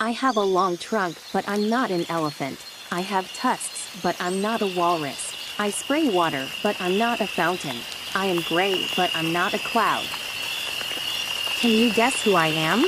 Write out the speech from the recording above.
I have a long trunk, but I'm not an elephant. I have tusks, but I'm not a walrus. I spray water, but I'm not a fountain. I am gray, but I'm not a cloud. Can you guess who I am?